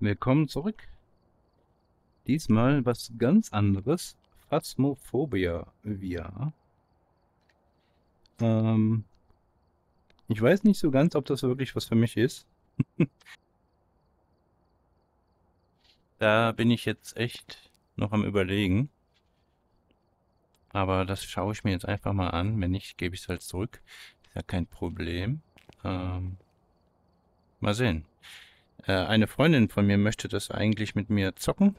Willkommen zurück. Diesmal was ganz anderes. Phasmophobia VR. Ähm, ich weiß nicht so ganz, ob das wirklich was für mich ist. da bin ich jetzt echt noch am überlegen. Aber das schaue ich mir jetzt einfach mal an. Wenn nicht, gebe ich es halt zurück. Ist ja kein Problem. Ähm, mal sehen. Äh, eine Freundin von mir möchte das eigentlich mit mir zocken.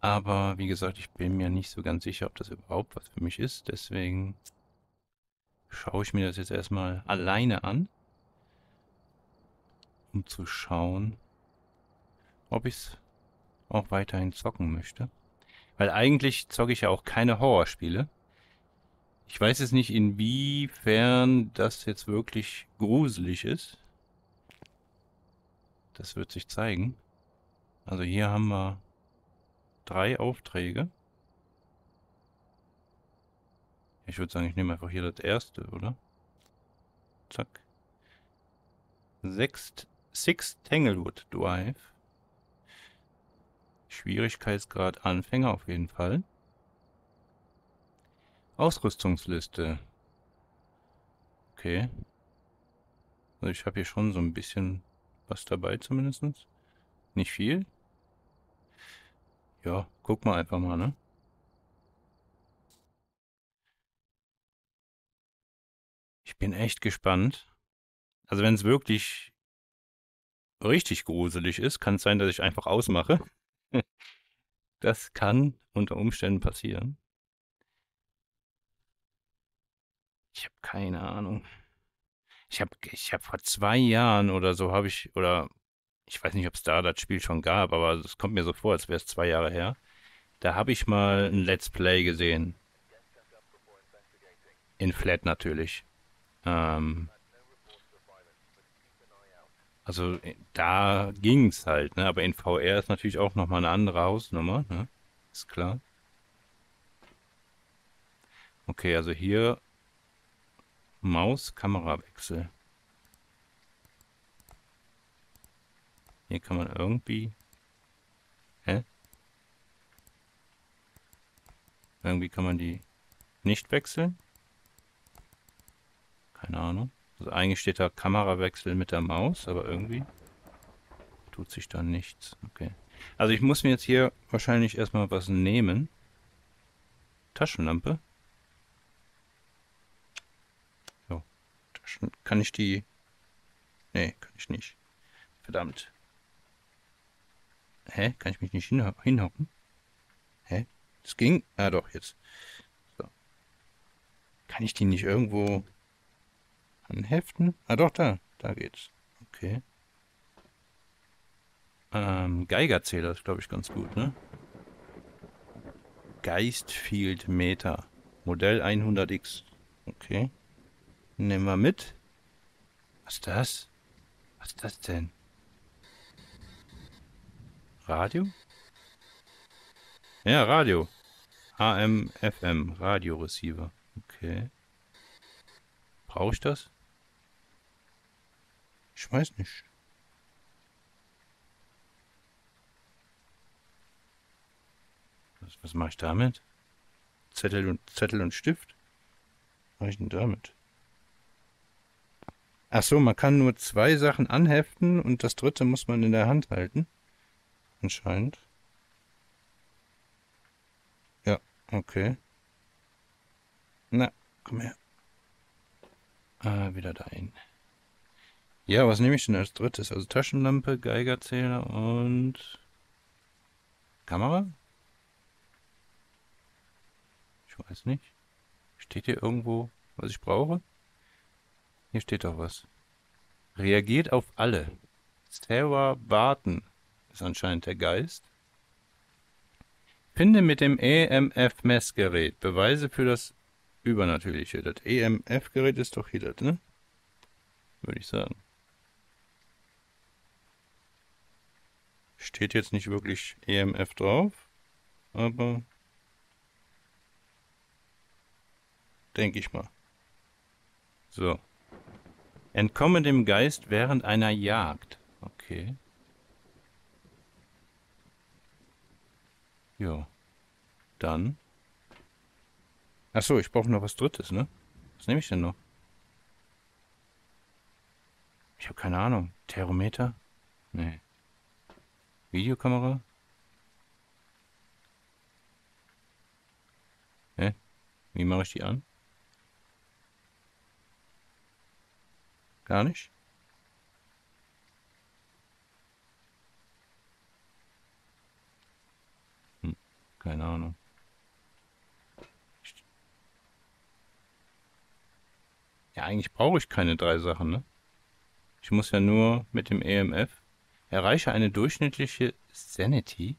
Aber wie gesagt, ich bin mir nicht so ganz sicher, ob das überhaupt was für mich ist. Deswegen schaue ich mir das jetzt erstmal alleine an. Um zu schauen, ob ich es auch weiterhin zocken möchte. Weil eigentlich zocke ich ja auch keine Horrorspiele. Ich weiß jetzt nicht, inwiefern das jetzt wirklich gruselig ist. Das wird sich zeigen. Also hier haben wir drei Aufträge. Ich würde sagen, ich nehme einfach hier das erste, oder? Zack. Sechst, Six Tanglewood Drive. Schwierigkeitsgrad Anfänger auf jeden Fall. Ausrüstungsliste. Okay. Also ich habe hier schon so ein bisschen was dabei zumindest. Nicht viel. Ja, guck mal einfach mal, ne? Ich bin echt gespannt. Also wenn es wirklich richtig gruselig ist, kann es sein, dass ich einfach ausmache. das kann unter Umständen passieren. Ich habe keine Ahnung. Ich habe ich hab vor zwei Jahren oder so habe ich, oder ich weiß nicht, ob es da das Spiel schon gab, aber es kommt mir so vor, als wäre es zwei Jahre her. Da habe ich mal ein Let's Play gesehen. In Flat natürlich. Ähm, also da ging es halt, ne? Aber in VR ist natürlich auch nochmal eine andere Hausnummer, ne? Ist klar. Okay, also hier Maus-Kamerawechsel. Hier kann man irgendwie... Hä? Irgendwie kann man die nicht wechseln. Keine Ahnung. Also eigentlich steht da Kamerawechsel mit der Maus, aber irgendwie tut sich da nichts. Okay. Also ich muss mir jetzt hier wahrscheinlich erstmal was nehmen. Taschenlampe. Kann ich die... Nee, kann ich nicht. Verdammt. Hä? Kann ich mich nicht hinhocken? Hä? Das ging? Ah doch, jetzt. So. Kann ich die nicht irgendwo anheften? Ah doch, da. Da geht's. Okay. Ähm, Geigerzähler ist, glaube ich, ganz gut, ne? Geistfield Meter. Modell 100X. Okay. Nehmen wir mit. Was ist das? Was ist das denn? Radio? Ja, Radio. AM, FM, Radioreceiver. Okay. Brauche ich das? Ich weiß nicht. Was, was mache ich damit? Zettel und Zettel und Stift? Was mache ich denn damit? Ach so, man kann nur zwei Sachen anheften und das dritte muss man in der Hand halten. Anscheinend. Ja, okay. Na, komm her. Ah, wieder dahin. Ja, was nehme ich denn als drittes? Also Taschenlampe, Geigerzähler und Kamera? Ich weiß nicht. Steht hier irgendwo, was ich brauche? Hier steht doch was. Reagiert auf alle. Sarah Barton ist anscheinend der Geist. Finde mit dem EMF-Messgerät Beweise für das Übernatürliche. Das EMF-Gerät ist doch hier ne? Würde ich sagen. Steht jetzt nicht wirklich EMF drauf, aber denke ich mal. So. Entkomme dem Geist während einer Jagd. Okay. Jo. Dann. Achso, ich brauche noch was Drittes, ne? Was nehme ich denn noch? Ich habe keine Ahnung. Thermometer? Nee. Videokamera? Hä? Wie mache ich die an? Gar nicht? Hm, keine Ahnung. Ja, eigentlich brauche ich keine drei Sachen, ne? Ich muss ja nur mit dem EMF erreiche eine durchschnittliche Sanity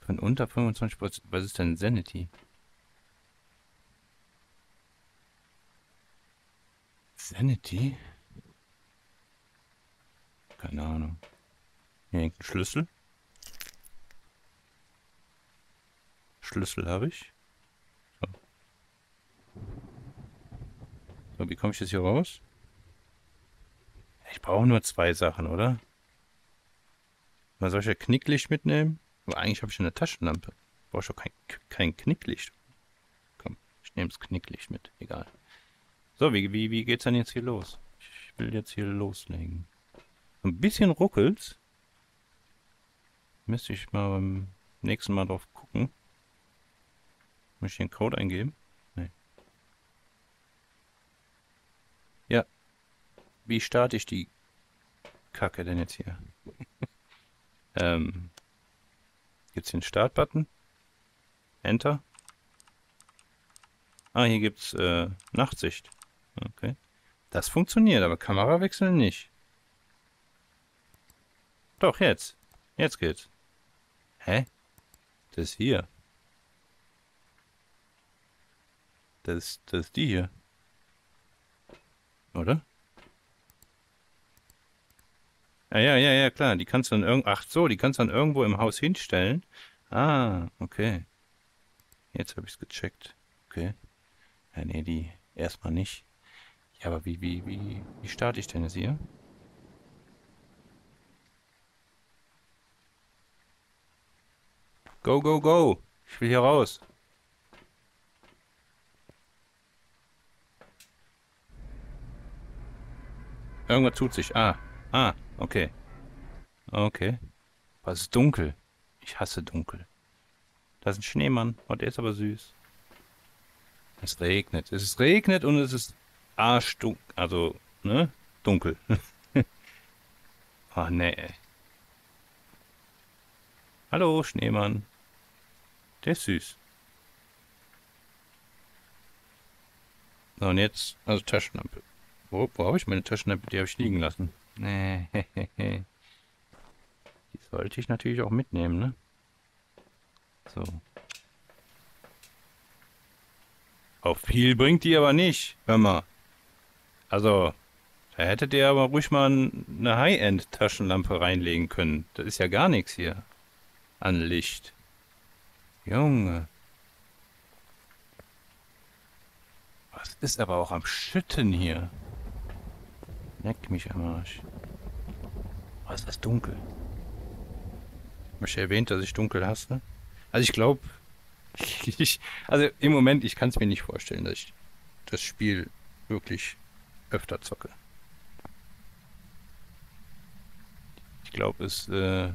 von unter 25%. Was ist denn Sanity? Sanity? Keine Ahnung. Hier hängt ein Schlüssel. Schlüssel habe ich. So. so, wie komme ich jetzt hier raus? Ich brauche nur zwei Sachen, oder? Soll ich ja Knicklicht mitnehmen? Aber eigentlich habe ich eine Taschenlampe. Brauche auch kein, kein Knicklicht. Komm, ich nehme das Knicklicht mit. Egal. So, wie, wie, wie geht's denn jetzt hier los? Ich will jetzt hier loslegen. Ein bisschen ruckelt. Müsste ich mal beim nächsten Mal drauf gucken. Muss ich den Code eingeben? Nee. Ja. Wie starte ich die Kacke denn jetzt hier? ähm. Gibt's den Startbutton? Enter. Ah, hier gibt's äh, Nachtsicht. Okay. Das funktioniert, aber Kamera wechseln nicht. Doch, jetzt. Jetzt geht's. Hä? Das hier. Das, das ist die hier. Oder? Ja, ja, ja, ja, klar. Die kannst du dann irgend... Ach so, die kannst du dann irgendwo im Haus hinstellen. Ah, okay. Jetzt habe ich es gecheckt. Okay. Ja, nee, die erstmal nicht. Ja, aber wie, wie, wie, wie starte ich denn jetzt hier? Go, go, go. Ich will hier raus. Irgendwas tut sich. Ah, ah, okay. Okay. Was ist dunkel? Ich hasse dunkel. Da ist ein Schneemann. Oh, der ist aber süß. Es regnet. Es regnet und es ist arschdunkel. Also, ne? Dunkel. Ach, nee. Hallo, Schneemann. Der ist süß. So, und jetzt, also Taschenlampe. Wo, wo habe ich meine Taschenlampe? Die habe ich liegen lassen. Nee, Die sollte ich natürlich auch mitnehmen, ne? So. Auf viel bringt die aber nicht, hör mal. Also, da hättet ihr aber ruhig mal eine High-End-Taschenlampe reinlegen können. Das ist ja gar nichts hier an Licht. Junge. Was ist aber auch am Schütten hier? Leck mich am Arsch. Was ist das dunkel? Hab ich erwähnt, dass ich dunkel hasse? Also ich glaube, also im Moment, ich kann es mir nicht vorstellen, dass ich das Spiel wirklich öfter zocke. Ich glaube, es äh,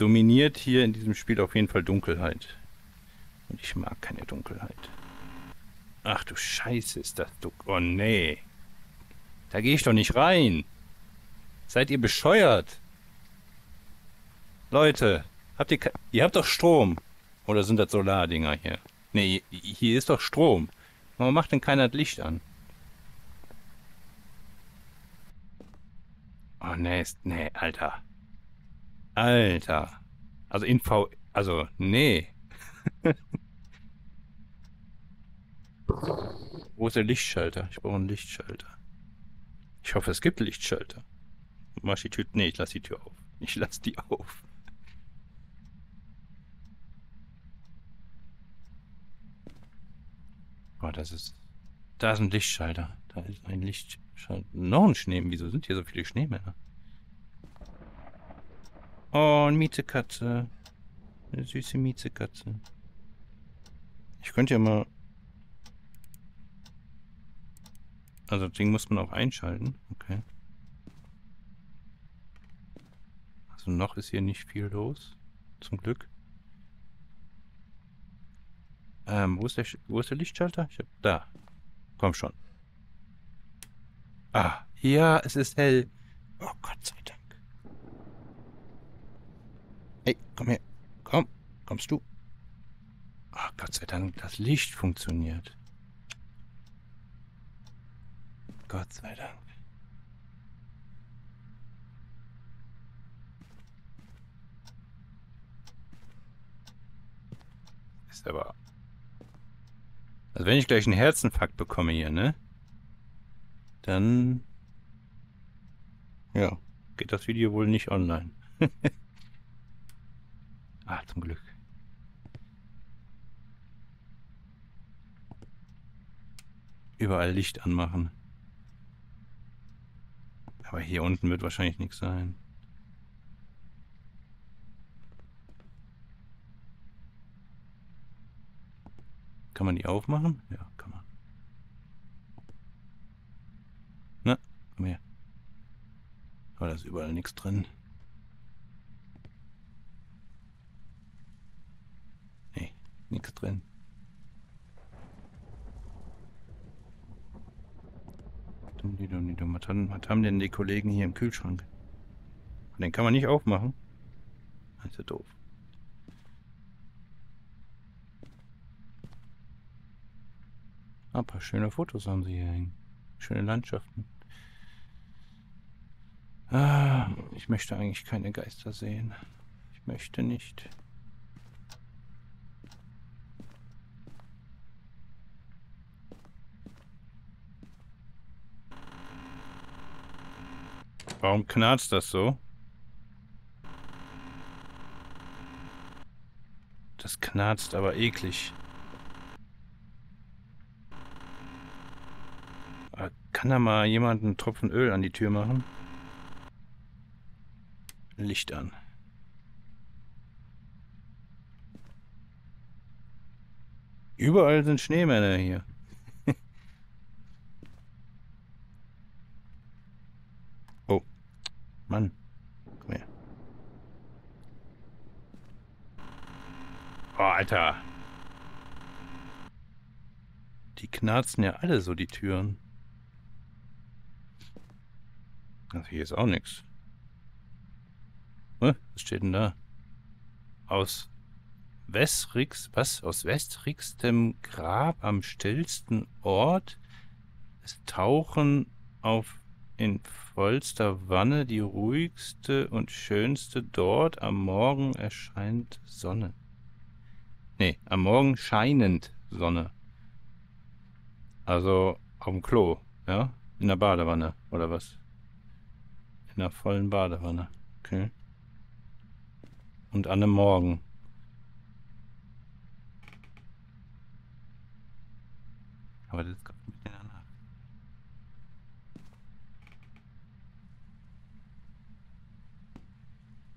dominiert hier in diesem Spiel auf jeden Fall Dunkelheit. Und ich mag keine Dunkelheit. Ach du Scheiße, ist das du... Oh nee. Da gehe ich doch nicht rein. Seid ihr bescheuert? Leute, habt ihr... Ihr habt doch Strom. Oder sind das Solardinger hier? Nee, hier ist doch Strom. Warum macht denn keiner das Licht an? Oh, nee, nee, Alter. Alter. Also in V... Also, nee. Wo ist der Lichtschalter? Ich brauche einen Lichtschalter. Ich hoffe, es gibt Lichtschalter. Mach die Tür... Nee, ich lasse die Tür auf. Ich lasse die auf. Oh, das ist... Da ist ein Lichtschalter. Da ist ein Lichtschalter. Noch ein Schnee. Wieso sind hier so viele Schneemänner? Oh, ein Mietekatze. Eine süße Miezekatze. Ich könnte ja mal... Also das Ding muss man auch einschalten. Okay. Also noch ist hier nicht viel los. Zum Glück. Ähm, wo ist der, wo ist der Lichtschalter? Ich hab, da. Komm schon. Ah, ja, es ist hell. Oh Gott sei Dank. Hey, komm her. Komm, kommst du? Oh Gott sei Dank, das Licht funktioniert. Gott sei Dank. Ist aber... Also wenn ich gleich einen Herzinfarkt bekomme hier, ne? Dann... Ja, geht das Video wohl nicht online. ah, zum Glück. Überall Licht anmachen. Aber hier unten wird wahrscheinlich nichts sein. Kann man die aufmachen? Ja, kann man. Na, komm her. Aber da ist überall nichts drin. Nee, nichts drin. Was haben, was haben denn die Kollegen hier im Kühlschrank? Den kann man nicht aufmachen. Das ist ja doof. Ein paar schöne Fotos haben sie hier hängen. Schöne Landschaften. Ah, ich möchte eigentlich keine Geister sehen. Ich möchte nicht. Warum knarzt das so? Das knarzt aber eklig. Kann da mal jemand einen Tropfen Öl an die Tür machen? Licht an. Überall sind Schneemänner hier. oh. Mann. Komm her. Oh, Alter. Die knarzen ja alle so, die Türen. Also hier ist auch nichts. Was steht denn da? Aus Westrix, was? Aus Westrigstem Grab am stillsten Ort? Es tauchen auf in vollster Wanne die ruhigste und schönste dort. Am Morgen erscheint Sonne. Nee, am Morgen scheinend Sonne. Also auf dem Klo, ja? In der Badewanne, oder was? In der vollen Badewanne. Okay. Und an einem Morgen. Aber das kommt mit der Nacht.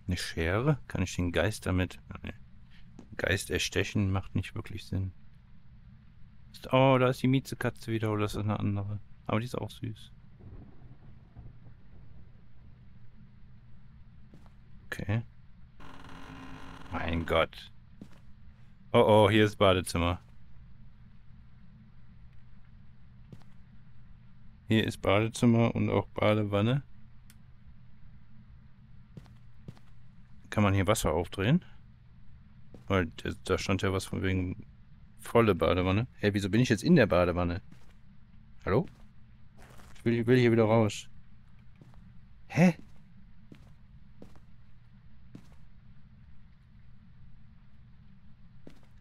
Eine Schere? Kann ich den Geist damit... Nee. Geist erstechen macht nicht wirklich Sinn. Oh, da ist die Miezekatze wieder oder ist das eine andere? Aber die ist auch süß. Okay. Mein Gott. Oh oh, hier ist Badezimmer. Hier ist Badezimmer und auch Badewanne. Kann man hier Wasser aufdrehen? Weil da stand ja was von wegen volle Badewanne. Hä, hey, wieso bin ich jetzt in der Badewanne? Hallo? Ich will, will hier wieder raus. Hä?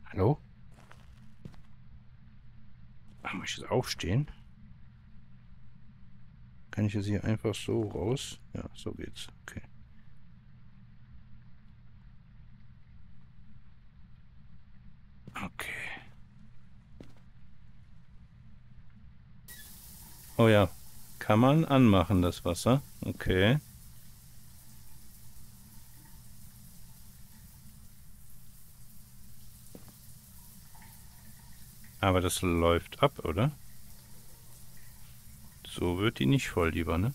Hallo? Ach, muss ich jetzt aufstehen? Kann ich jetzt hier einfach so raus? Ja, so geht's. Okay. Oh ja, kann man anmachen, das Wasser. Okay. Aber das läuft ab, oder? So wird die nicht voll, lieber, ne?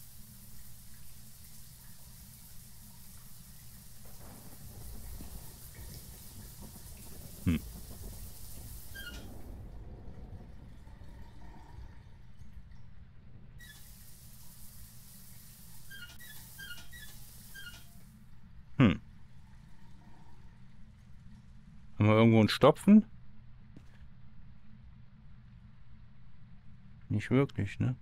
Stopfen? Nicht wirklich, ne?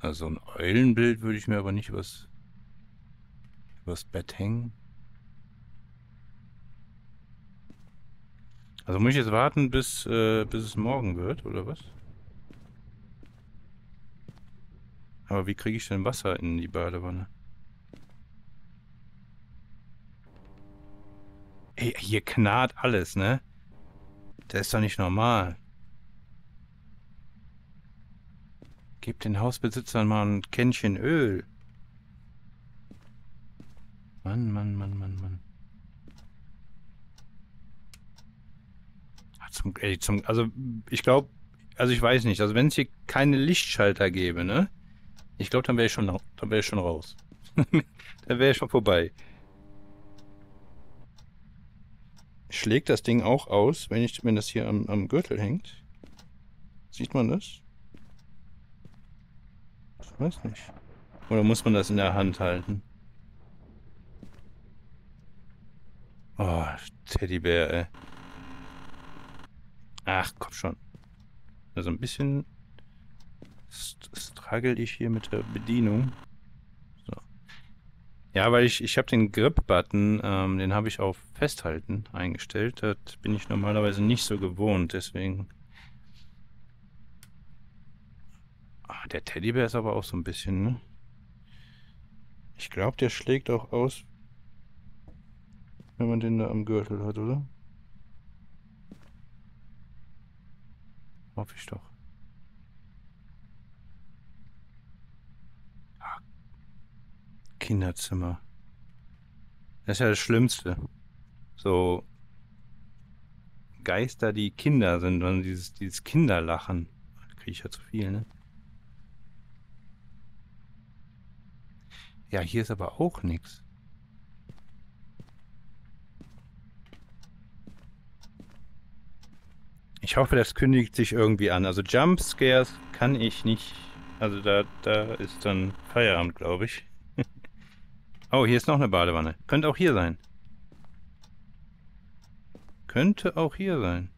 Also ein Eulenbild würde ich mir aber nicht übers, übers Bett hängen. Also muss ich jetzt warten, bis, äh, bis es morgen wird, oder was? Aber wie kriege ich denn Wasser in die Badewanne? Ey, hier knarrt alles, ne? Das ist doch nicht normal. Gib den Hausbesitzern mal ein Kännchen Öl. Mann, Mann, Mann, Mann, Mann. Zum, ey, zum, also ich glaube, also ich weiß nicht, also wenn es hier keine Lichtschalter gäbe, ne? Ich glaube, dann wäre ich schon, dann wäre ich schon raus. dann wäre ich schon vorbei. Schlägt das Ding auch aus, wenn ich, wenn das hier am, am Gürtel hängt? Sieht man das? Ich weiß nicht. Oder muss man das in der Hand halten? Oh, Teddybär, ey. Ach, komm schon. Also ein bisschen struggle ich hier mit der Bedienung. So. Ja, weil ich, ich habe den Grip-Button, ähm, den habe ich auf Festhalten eingestellt. Das bin ich normalerweise nicht so gewohnt, deswegen... Ah, der Teddybär ist aber auch so ein bisschen, ne? Ich glaube, der schlägt auch aus, wenn man den da am Gürtel hat, oder? Hoffe ich doch. Kinderzimmer. Das ist ja das Schlimmste. So Geister, die Kinder sind und dieses, dieses Kinderlachen. Kriege ich ja zu viel, ne? Ja, hier ist aber auch nichts. Ich hoffe, das kündigt sich irgendwie an. Also Jumpscares kann ich nicht. Also da, da ist dann Feierabend, glaube ich. Oh, hier ist noch eine Badewanne. Könnte auch hier sein. Könnte auch hier sein.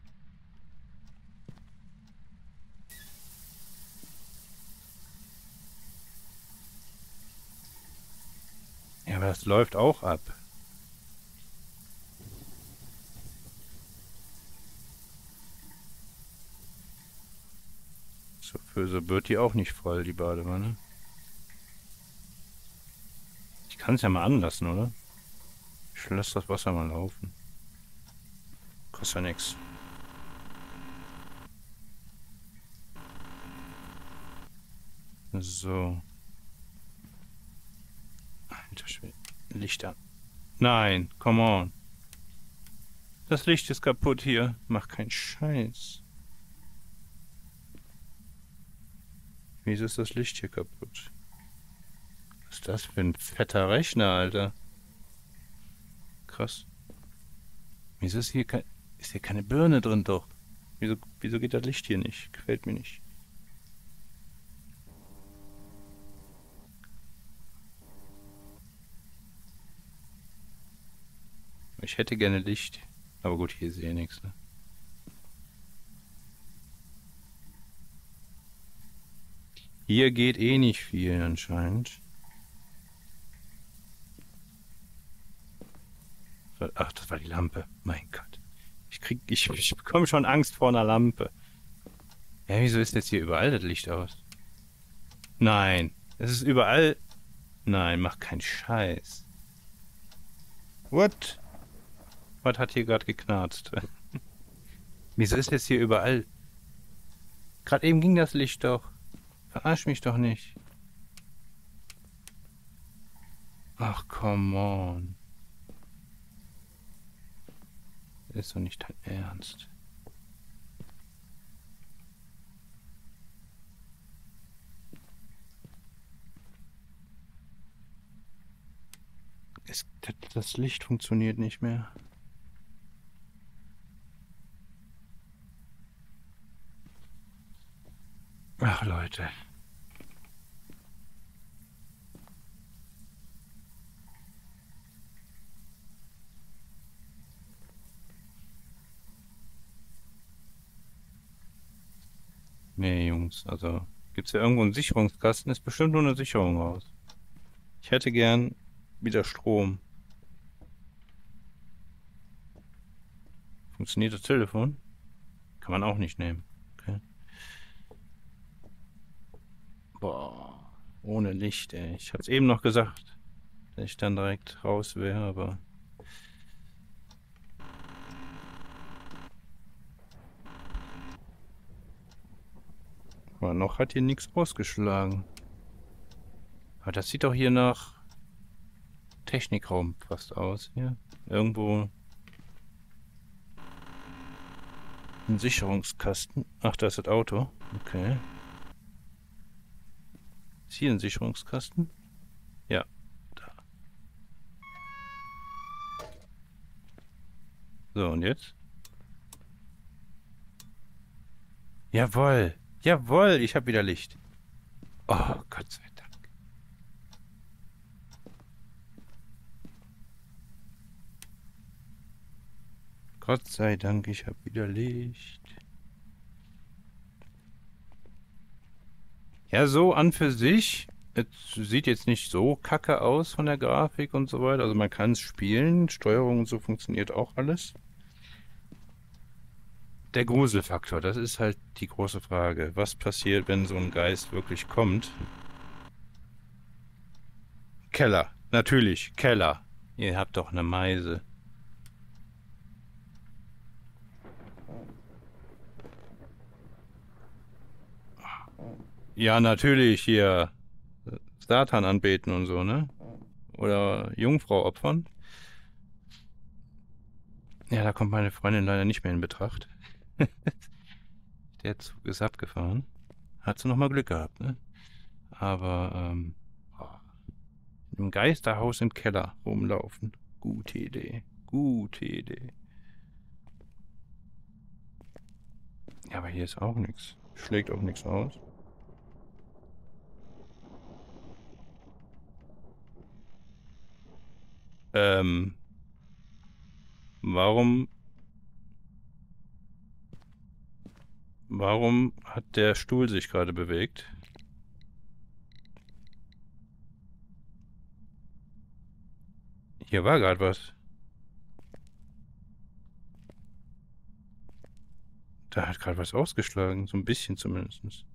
Ja, aber das läuft auch ab. So böse wird die auch nicht voll, die Badewanne. Ich kann es ja mal anlassen, oder? Ich lasse das Wasser mal laufen. Kostet ja nichts. So. Alter Schwede. Licht an. Nein, come on. Das Licht ist kaputt hier. Mach keinen Scheiß. Wieso ist das Licht hier kaputt? Ist das für ein fetter Rechner, Alter? Krass. Wieso ist hier. Ist hier keine Birne drin doch? Wieso, wieso geht das Licht hier nicht? Gefällt mir nicht. Ich hätte gerne Licht. Aber gut, hier sehe ich nichts. Ne? Hier geht eh nicht viel anscheinend. Ach, das war die Lampe. Mein Gott. Ich krieg, ich, ich bekomme schon Angst vor einer Lampe. Ja, wieso ist jetzt hier überall das Licht aus? Nein. Es ist überall... Nein, mach keinen Scheiß. What? Was hat hier gerade geknarzt? wieso ist jetzt hier überall... Gerade eben ging das Licht doch. Verarsch mich doch nicht. Ach, come on. Ist doch nicht dein Ernst. Es, das Licht funktioniert nicht mehr. Ach, Leute. Nee, Jungs, also gibt es ja irgendwo einen Sicherungskasten, ist bestimmt nur eine Sicherung raus. Ich hätte gern wieder Strom. Funktioniert das Telefon? Kann man auch nicht nehmen. Okay. Boah, ohne Licht, ey. Ich hab's eben noch gesagt, dass ich dann direkt raus wäre, aber... Aber noch hat hier nichts ausgeschlagen. Aber das sieht doch hier nach Technikraum fast aus. Hier irgendwo ein Sicherungskasten. Ach, da ist das Auto. Okay. Ist hier ein Sicherungskasten? Ja, da. So, und jetzt? Jawoll. Jawoll, ich habe wieder Licht. Oh, Gott sei Dank. Gott sei Dank, ich habe wieder Licht. Ja, so an für sich. Es sieht jetzt nicht so kacke aus von der Grafik und so weiter. Also man kann es spielen. Steuerung und so funktioniert auch alles. Der Gruselfaktor, das ist halt die große Frage. Was passiert, wenn so ein Geist wirklich kommt? Keller. Natürlich, Keller. Ihr habt doch eine Meise. Ja, natürlich hier Satan anbeten und so, ne? Oder Jungfrau opfern. Ja, da kommt meine Freundin leider nicht mehr in Betracht. Der Zug ist abgefahren. Hat sie nochmal Glück gehabt, ne? Aber, ähm, im Geisterhaus im Keller rumlaufen. Gute Idee. Gute Idee. Ja, aber hier ist auch nichts. Schlägt auch nichts aus. Ähm, warum Warum hat der Stuhl sich gerade bewegt? Hier war gerade was. Da hat gerade was ausgeschlagen, so ein bisschen zumindest.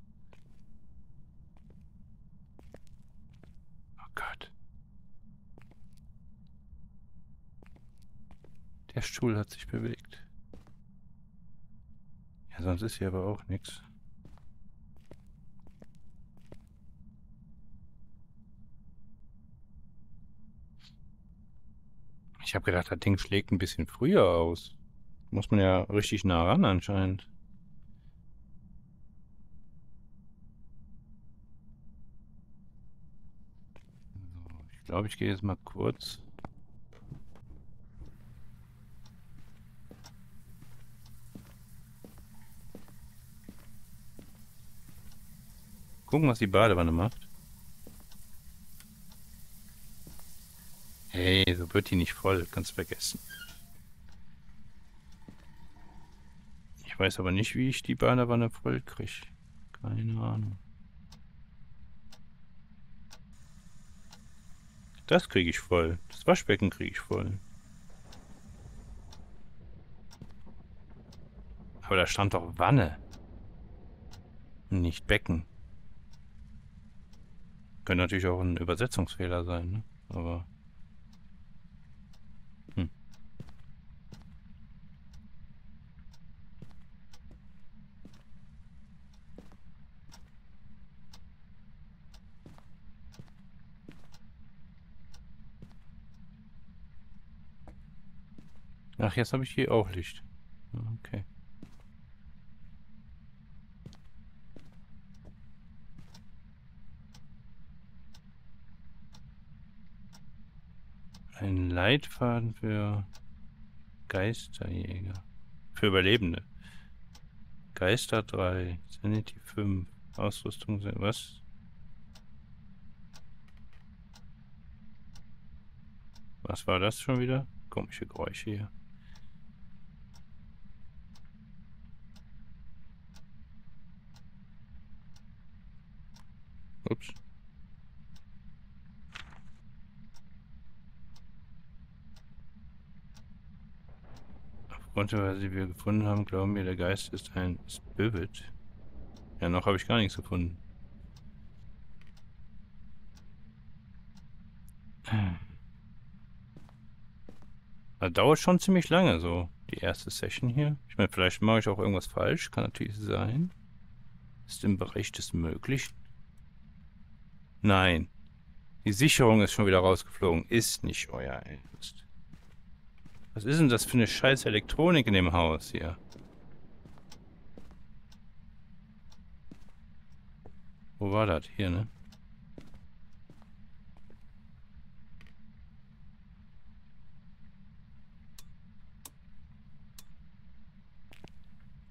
Oh Gott. Der Stuhl hat sich bewegt sonst ist hier aber auch nichts. Ich habe gedacht, das Ding schlägt ein bisschen früher aus. Muss man ja richtig nah ran anscheinend. So, ich glaube, ich gehe jetzt mal kurz Gucken, was die Badewanne macht. Hey, so wird die nicht voll. Kannst vergessen. Ich weiß aber nicht, wie ich die Badewanne voll kriege. Keine Ahnung. Das kriege ich voll. Das Waschbecken kriege ich voll. Aber da stand doch Wanne. Nicht Becken. Könnte natürlich auch ein Übersetzungsfehler sein, ne? aber... Hm. Ach, jetzt habe ich hier auch Licht. Okay. Ein Leitfaden für Geisterjäger. Für Überlebende. Geister 3, Sanity 5, Ausrüstung, was? Was war das schon wieder? Komische Geräusche hier. Ups. Der, die wir gefunden haben, glauben wir, der Geist ist ein Spirit. Ja, noch habe ich gar nichts gefunden. Das dauert schon ziemlich lange, so die erste Session hier. Ich meine, vielleicht mache ich auch irgendwas falsch. Kann natürlich sein. Ist im Bereich des Möglichen. Nein. Die Sicherung ist schon wieder rausgeflogen. Ist nicht euer Ernst. Was ist denn das für eine scheiß Elektronik in dem Haus hier? Wo war das? Hier, ne?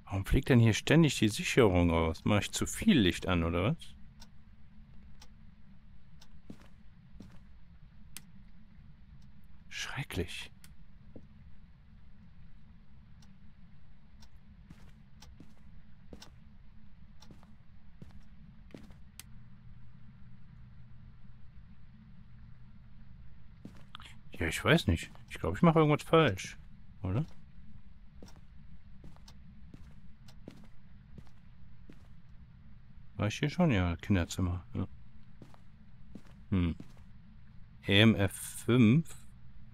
Warum fliegt denn hier ständig die Sicherung aus? Mache ich zu viel Licht an, oder was? Schrecklich. Ich weiß nicht. Ich glaube, ich mache irgendwas falsch. Oder? War ich hier schon? Ja, Kinderzimmer. Ja. Hm. EMF 5?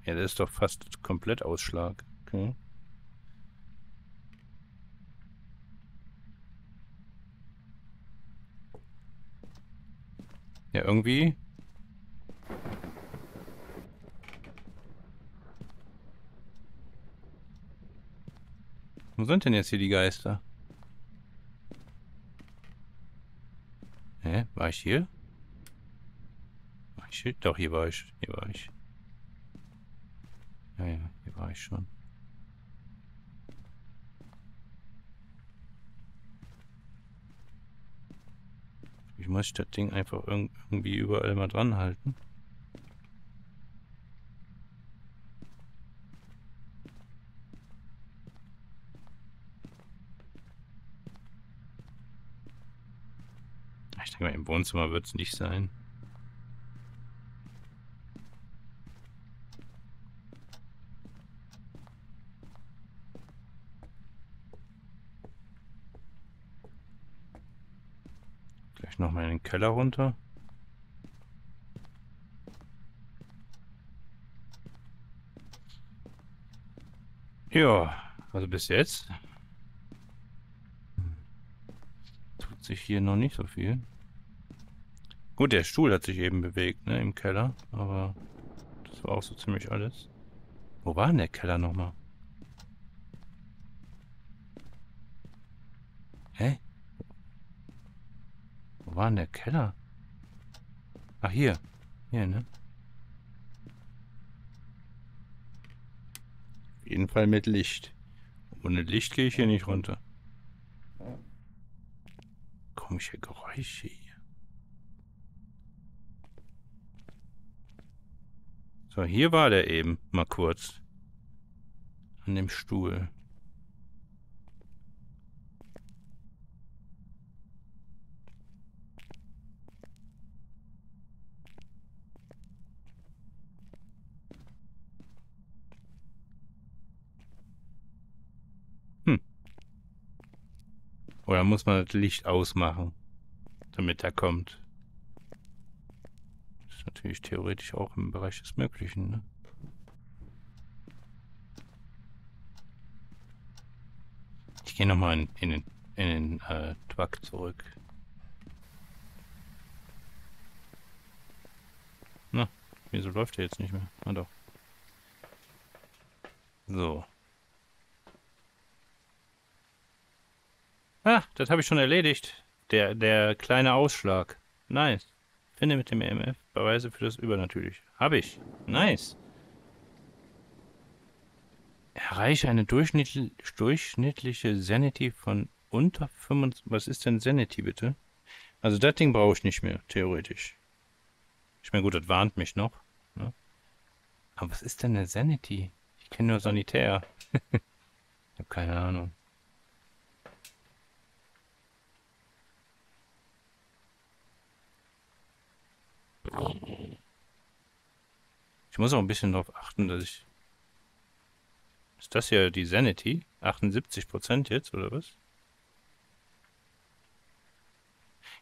Ja, das ist doch fast komplett Ausschlag. Okay. Ja, irgendwie Wo sind denn jetzt hier die Geister? Hä? War ich hier? War ich hier? Doch, hier war ich. Hier war ich. Ja, ja, hier war ich schon. Ich muss das Ding einfach irgendwie überall mal dran halten. Denke mal, im Wohnzimmer wird es nicht sein. Gleich nochmal in den Keller runter. Ja, also bis jetzt tut sich hier noch nicht so viel. Gut, der Stuhl hat sich eben bewegt, ne, im Keller. Aber das war auch so ziemlich alles. Wo war denn der Keller nochmal? Hä? Wo war denn der Keller? Ach, hier. Hier, ne? Auf jeden Fall mit Licht. Ohne Licht gehe ich hier nicht runter. Komische Geräusche hier. So, hier war der eben mal kurz. An dem Stuhl. Hm. Oder muss man das Licht ausmachen, damit er kommt? finde theoretisch auch im Bereich des Möglichen. Ne? Ich gehe nochmal in, in, den, in den äh, Truck zurück. Na, wieso läuft der jetzt nicht mehr? Na doch. So. Ah, das habe ich schon erledigt. Der, der kleine Ausschlag. Nice. Finde mit dem EMF Beweise für das Übernatürliche. Habe ich. Nice. Erreiche eine durchschnittl durchschnittliche Sanity von unter 25... Was ist denn Sanity, bitte? Also das Ding brauche ich nicht mehr, theoretisch. Ich meine, gut, das warnt mich noch. Ne? Aber was ist denn eine Sanity? Ich kenne nur Sanitär. ich habe keine Ahnung. Ich muss auch ein bisschen darauf achten, dass ich... Ist das ja die Sanity? 78% jetzt, oder was?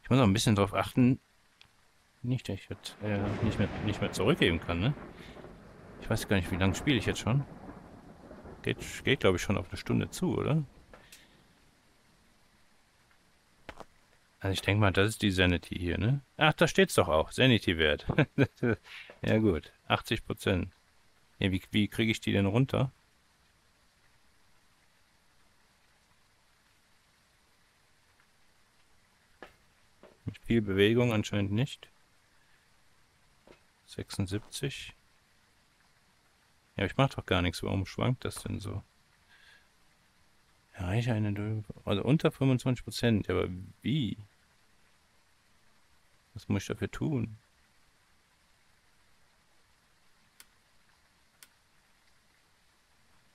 Ich muss auch ein bisschen darauf achten, nicht, dass ich das äh, nicht, mehr, nicht mehr zurückgeben kann, ne? Ich weiß gar nicht, wie lange spiele ich jetzt schon. Geht, geht glaube ich, schon auf eine Stunde zu, oder? Also ich denke mal, das ist die Sanity hier, ne? Ach, da steht's doch auch. Sanity-Wert. ja gut, 80 Prozent. Ja, wie, wie kriege ich die denn runter? Mit viel Bewegung anscheinend nicht. 76. Ja, ich mache doch gar nichts. Warum schwankt das denn so? Erreiche eine... Also unter 25 Prozent. Aber wie? Was muss ich dafür tun?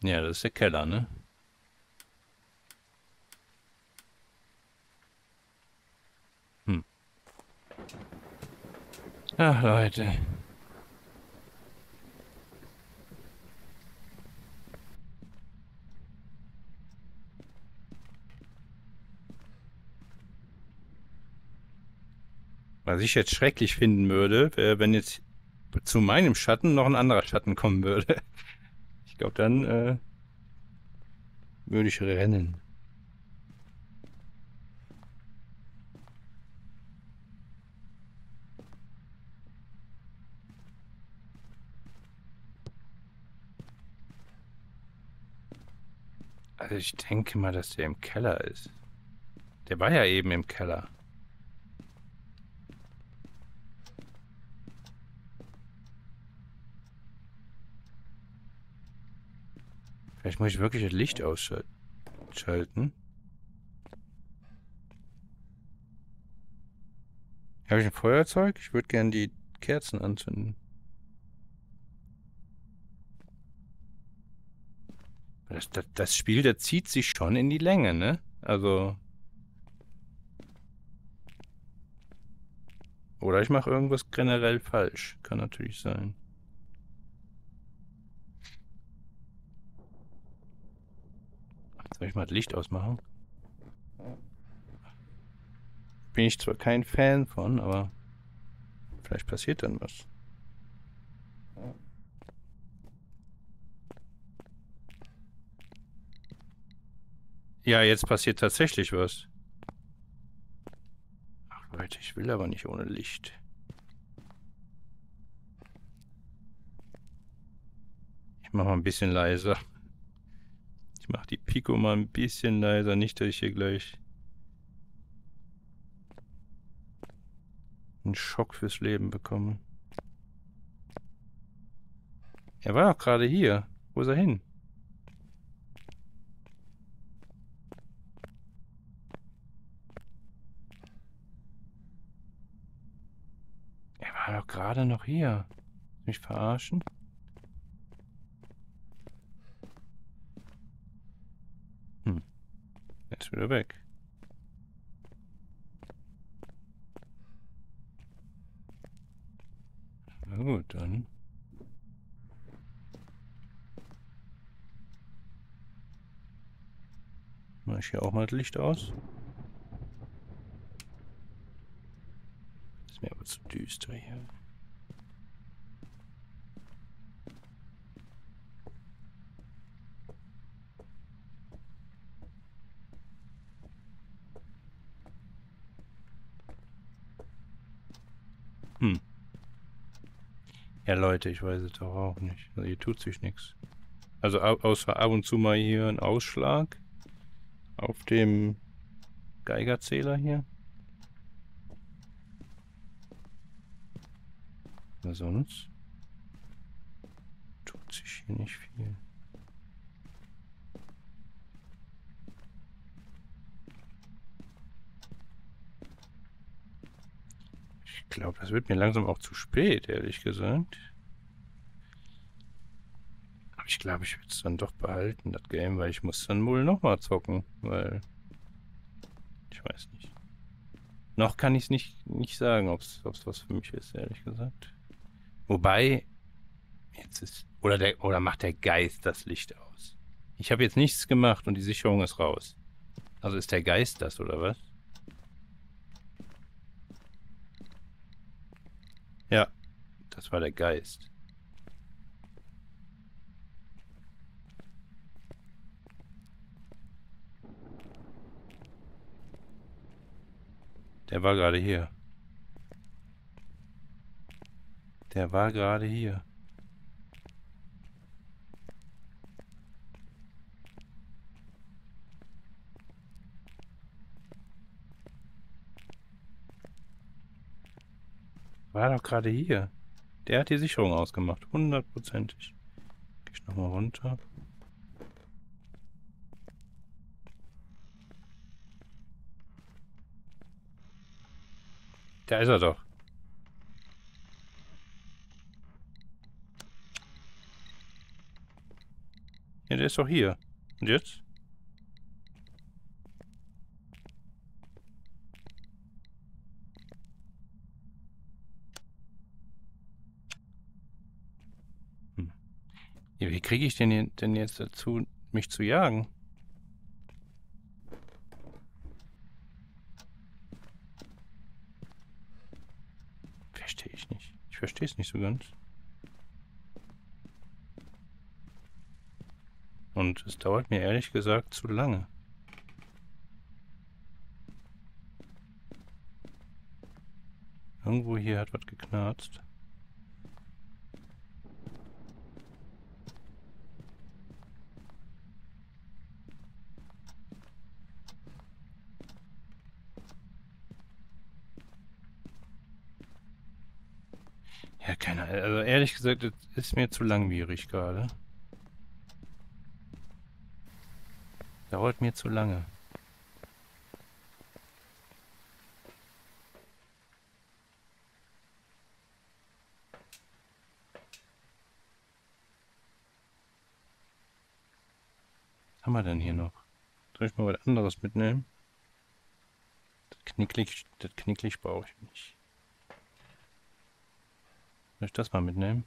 Ja, das ist der Keller, ne? Hm. Ach, Leute. Was ich jetzt schrecklich finden würde, wäre, wenn jetzt zu meinem Schatten noch ein anderer Schatten kommen würde. Ich glaube, dann äh, würde ich rennen. Also ich denke mal, dass der im Keller ist. Der war ja eben im Keller. Vielleicht muss ich wirklich das Licht ausschalten. Habe ich ein Feuerzeug? Ich würde gerne die Kerzen anzünden. Das, das, das Spiel, das zieht sich schon in die Länge, ne? Also... Oder ich mache irgendwas generell falsch. Kann natürlich sein. Soll ich mal das Licht ausmachen? Bin ich zwar kein Fan von, aber vielleicht passiert dann was. Ja, jetzt passiert tatsächlich was. Ach Leute, ich will aber nicht ohne Licht. Ich mache mal ein bisschen leiser. Ich mache die Pico mal ein bisschen leiser, nicht, dass ich hier gleich einen Schock fürs Leben bekomme. Er war doch gerade hier. Wo ist er hin? Er war doch gerade noch hier. Mich verarschen? Ist wieder weg. Na gut, dann. Mache ich hier auch mal das Licht aus. Ist mir aber zu düster hier. Hm. Ja, Leute, ich weiß es doch auch nicht. Also hier tut sich nichts. Also außer ab und zu mal hier ein Ausschlag auf dem Geigerzähler hier? Aber sonst tut sich hier nicht viel. Ich glaube, das wird mir langsam auch zu spät, ehrlich gesagt. Aber ich glaube, ich würde es dann doch behalten, das Game, weil ich muss dann wohl nochmal zocken, weil... Ich weiß nicht. Noch kann ich es nicht, nicht sagen, ob es was für mich ist, ehrlich gesagt. Wobei, jetzt ist, oder, der, oder macht der Geist das Licht aus? Ich habe jetzt nichts gemacht und die Sicherung ist raus. Also ist der Geist das, oder was? Ja, war der Geist. Der war gerade hier. Der war gerade hier. War doch gerade hier. Der hat die Sicherung ausgemacht. Hundertprozentig. Geh ich nochmal runter. Da ist er doch. Ja, der ist doch hier. Und jetzt? Wie kriege ich den denn jetzt dazu, mich zu jagen? Verstehe ich nicht. Ich verstehe es nicht so ganz. Und es dauert mir ehrlich gesagt zu lange. Irgendwo hier hat was geknarzt. Ja, keine Ahnung. Also ehrlich gesagt, das ist mir zu langwierig gerade. Dauert mir zu lange. Was haben wir denn hier noch? Soll ich mal was anderes mitnehmen? Das Knicklicht, das Knicklicht brauche ich nicht. Soll ich das mal mitnehmen?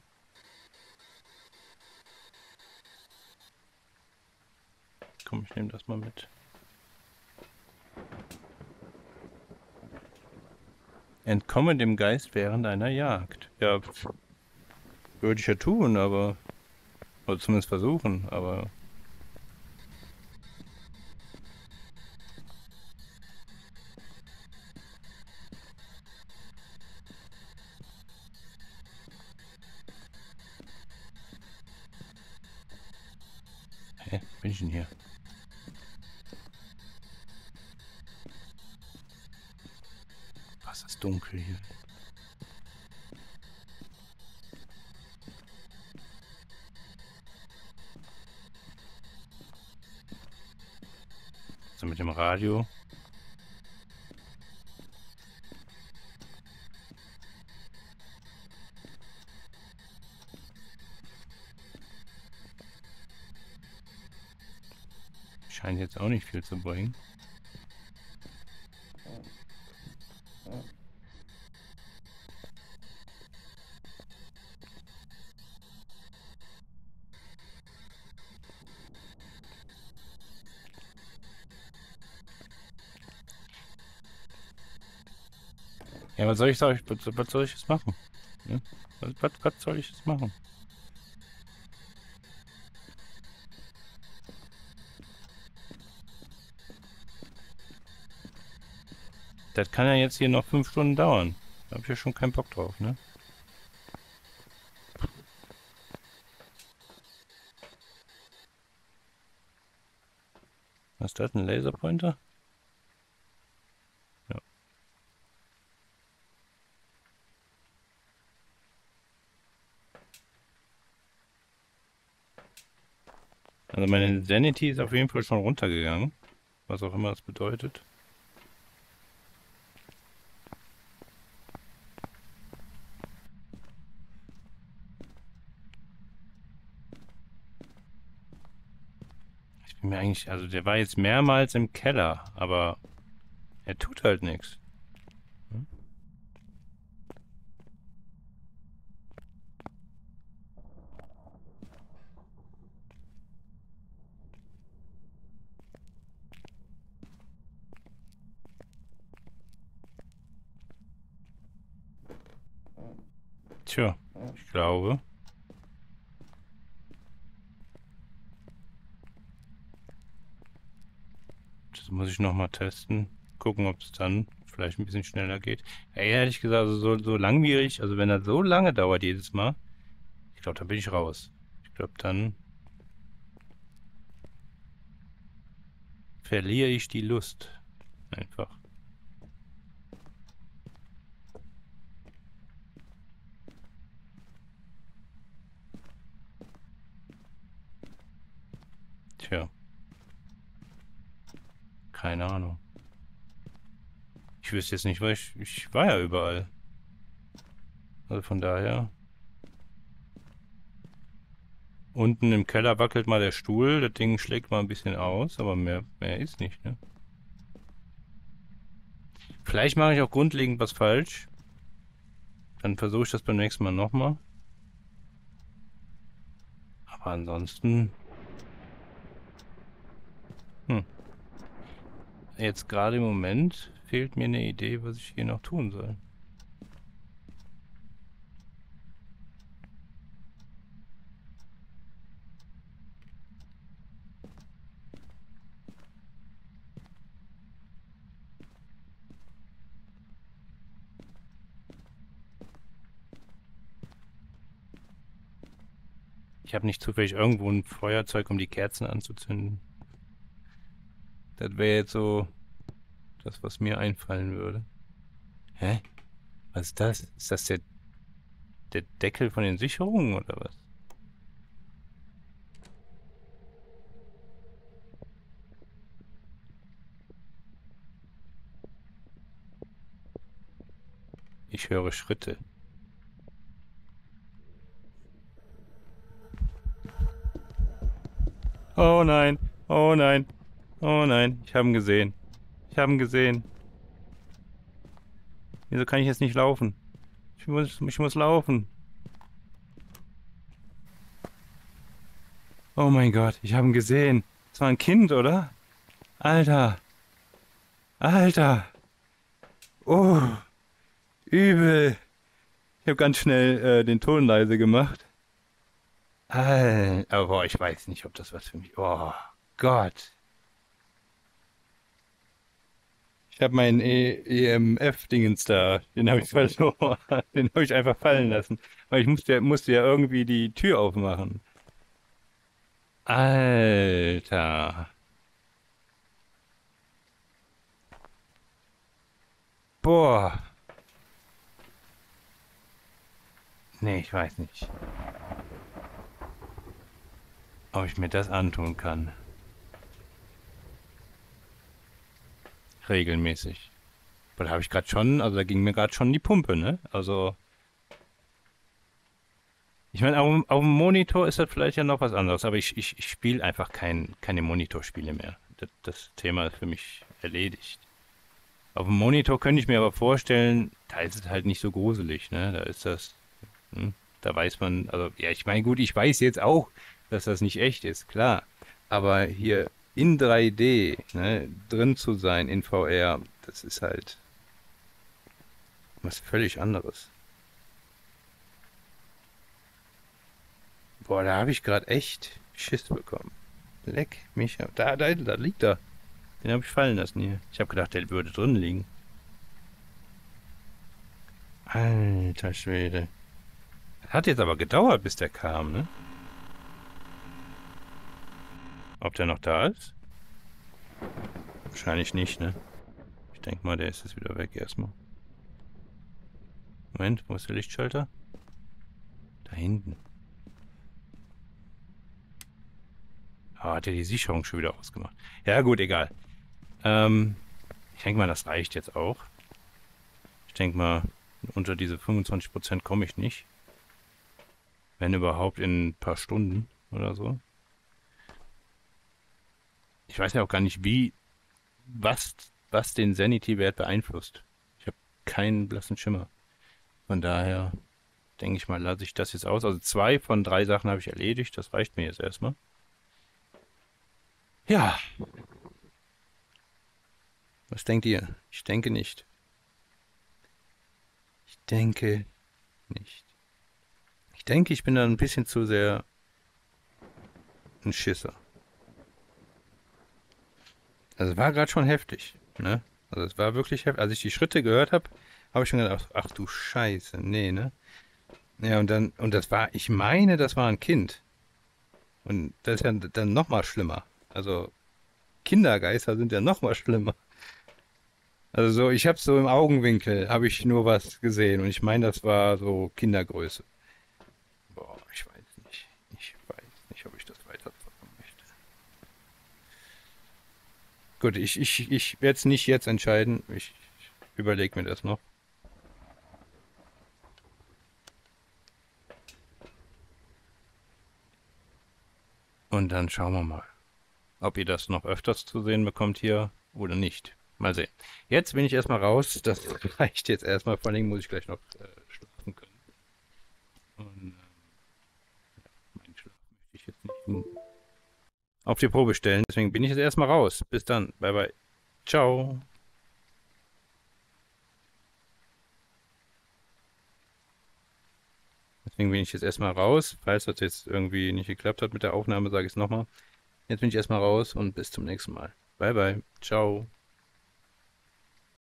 Komm, ich nehme das mal mit. Entkomme dem Geist während einer Jagd. Ja, würde ich ja tun, aber... Oder zumindest versuchen, aber... Hä, bin ich denn hier? Was ist dunkel hier? So mit dem Radio. Scheint jetzt auch nicht viel zu bringen. Was soll ich? Was, was soll ich jetzt machen? Was, was, was soll ich jetzt machen? Das kann ja jetzt hier noch fünf Stunden dauern. Da habe ich ja schon keinen Bock drauf, ne? Was ist das, ein Laserpointer? Also meine Sanity ist auf jeden Fall schon runtergegangen. Was auch immer das bedeutet. Ich bin mir eigentlich, also der war jetzt mehrmals im Keller, aber er tut halt nichts. Tja, ich glaube. Das muss ich nochmal testen. Gucken, ob es dann vielleicht ein bisschen schneller geht. Ey, ehrlich gesagt, also so, so langwierig, also wenn das so lange dauert jedes Mal, ich glaube, da bin ich raus. Ich glaube, dann verliere ich die Lust. Einfach. Tja. Keine Ahnung. Ich wüsste jetzt nicht, weil ich, ich war ja überall. Also von daher. Unten im Keller wackelt mal der Stuhl, das Ding schlägt mal ein bisschen aus, aber mehr, mehr ist nicht, ne? Vielleicht mache ich auch grundlegend was falsch. Dann versuche ich das beim nächsten Mal nochmal. Aber ansonsten hm. Jetzt gerade im Moment fehlt mir eine Idee, was ich hier noch tun soll. Ich habe nicht zufällig irgendwo ein Feuerzeug, um die Kerzen anzuzünden. Das wäre jetzt so das, was mir einfallen würde. Hä? Was ist das? Ist das der, der Deckel von den Sicherungen oder was? Ich höre Schritte. Oh nein, oh nein. Oh nein, ich habe ihn gesehen. Ich habe ihn gesehen. Wieso kann ich jetzt nicht laufen? Ich muss, ich muss laufen. Oh mein Gott, ich habe ihn gesehen. Das war ein Kind, oder? Alter. Alter. Oh. Übel. Ich habe ganz schnell äh, den Ton leise gemacht. Aber ich weiß nicht, ob das was für mich... Oh Gott. Ich habe meinen e EMF-Dingens da, den habe ich verloren. Den habe ich einfach fallen lassen. Weil ich musste, musste ja irgendwie die Tür aufmachen. Alter. Boah. Nee, ich weiß nicht. Ob ich mir das antun kann. Regelmäßig. Weil da habe ich gerade schon, also da ging mir gerade schon die Pumpe, ne? Also. Ich meine, auf, auf, dem Monitor ist das vielleicht ja noch was anderes, aber ich, ich, ich spiele einfach kein, keine Monitorspiele mehr. Das, das, Thema ist für mich erledigt. Auf dem Monitor könnte ich mir aber vorstellen, da ist es halt nicht so gruselig, ne? Da ist das, hm, da weiß man, also, ja, ich meine, gut, ich weiß jetzt auch, dass das nicht echt ist, klar. Aber hier in 3D ne, drin zu sein in VR, das ist halt was völlig anderes. Boah, da habe ich gerade echt Schiss bekommen. Leck mich. Da, da, da liegt er. Den habe ich fallen lassen hier. Ich habe gedacht, der würde drin liegen. Alter Schwede. Hat jetzt aber gedauert, bis der kam, ne? Ob der noch da ist? Wahrscheinlich nicht, ne? Ich denke mal, der ist jetzt wieder weg erstmal. Moment, wo ist der Lichtschalter? Da hinten. Ah, hat er die Sicherung schon wieder ausgemacht. Ja gut, egal. Ähm, ich denke mal, das reicht jetzt auch. Ich denke mal, unter diese 25% komme ich nicht. Wenn überhaupt in ein paar Stunden oder so. Ich weiß ja auch gar nicht, wie, was, was den Sanity-Wert beeinflusst. Ich habe keinen blassen Schimmer. Von daher denke ich mal, lasse ich das jetzt aus. Also zwei von drei Sachen habe ich erledigt. Das reicht mir jetzt erstmal. Ja. Was denkt ihr? Ich denke nicht. Ich denke nicht. Ich denke, ich bin da ein bisschen zu sehr ein Schisser. Also es war gerade schon heftig. Ne? Also es war wirklich heftig. Als ich die Schritte gehört habe, habe ich schon gedacht, ach, du Scheiße, nee, ne? Ja, und dann, und das war, ich meine, das war ein Kind. Und das ist ja dann nochmal schlimmer. Also Kindergeister sind ja nochmal schlimmer. Also so, ich habe so im Augenwinkel, habe ich nur was gesehen. Und ich meine, das war so Kindergröße. Boah, ich weiß nicht. Ich weiß nicht, ob ich das weiterzocken möchte. Gut, ich, ich, ich werde es nicht jetzt entscheiden. Ich, überlege mir das noch. Und dann schauen wir mal, ob ihr das noch öfters zu sehen bekommt hier oder nicht. Mal sehen. Jetzt bin ich erstmal raus. Das reicht jetzt erstmal. Vor allem muss ich gleich noch äh, schlafen können. Und äh, meinen Schlaf möchte ich jetzt nicht auf die Probe stellen. Deswegen bin ich jetzt erstmal raus. Bis dann. Bye bye. Ciao. Deswegen bin ich jetzt erstmal raus. Falls das jetzt irgendwie nicht geklappt hat mit der Aufnahme, sage ich es nochmal. Jetzt bin ich erstmal raus und bis zum nächsten Mal. Bye bye. Ciao.